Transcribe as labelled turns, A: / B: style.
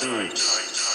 A: do it.